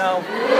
No.